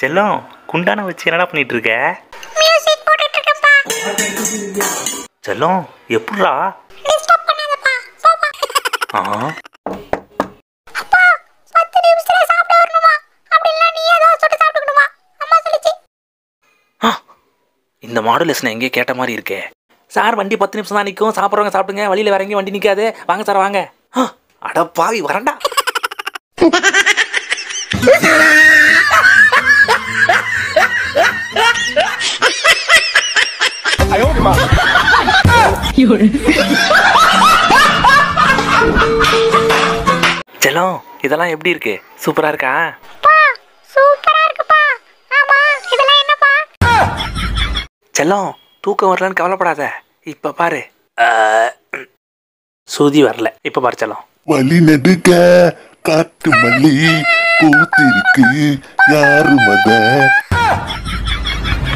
செல்லம் குண்டான வச்சு என்னடா பண்ணிட்டு இருக்க செல்லம் போப்பா ஆ. இந்த மாடுலேஷன் எங்கேயோ கேட்ட மாதிரி இருக்கே. சார் வண்டி பத்து நிமிஷம் தான் நிற்கும் சாப்பிட்றவங்க சாப்பிடுங்க. வழியில் வேற எங்கேயும் வண்டி நிற்காது வாங்க சார் வாங்க. ஆ, அட பாவி வரண்டா செல்லம் இதெல்லாம் எப்படி இருக்கு? சூப்பரா இருக்கா? பா சூப்பரா இருக்குப்பா. ஆமா இதெல்லாம் என்னப்பா? செல்லம் தூக்கம் வரலன்னு கவலைப்படாத. இப்ப பாரு. சுதி வரல. இப்ப பாரு செல்லம். வழி நெடுக காட்டு மல்லி பூத்திருக்கு. யாரு மத?